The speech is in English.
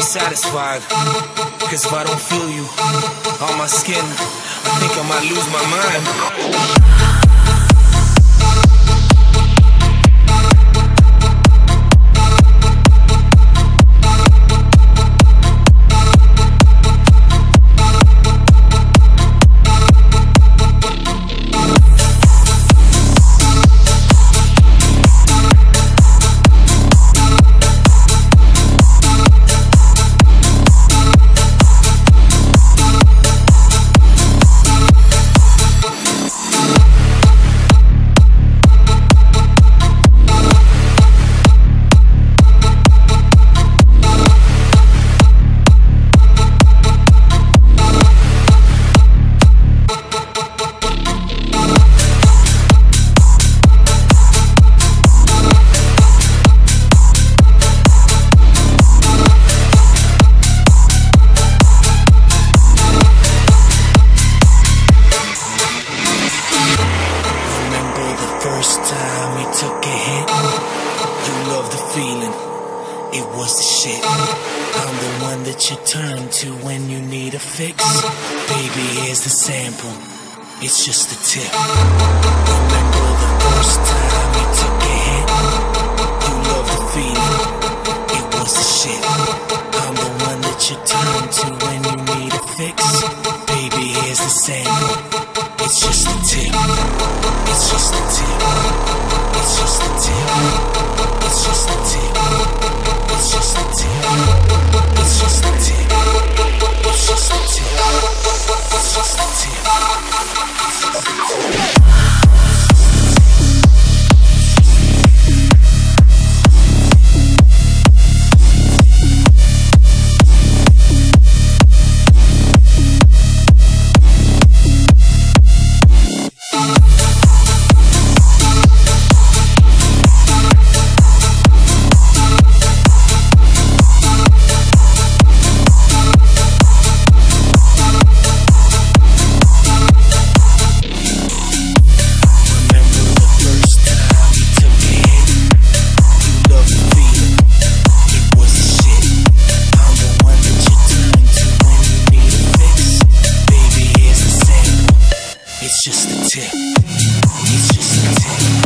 satisfied. Cause if I don't feel you on my skin, I think I might lose my mind. Hit? You love the feeling, it was the shit. I'm the one that you turn to when you need a fix. Baby, here's the sample, it's just a tip. Remember the first time you took a hit? You love the feeling, it was the shit. I'm the one that you turn to when you need a fix. Baby, here's the sample. It's just a tip. just the tip. It's just the tip.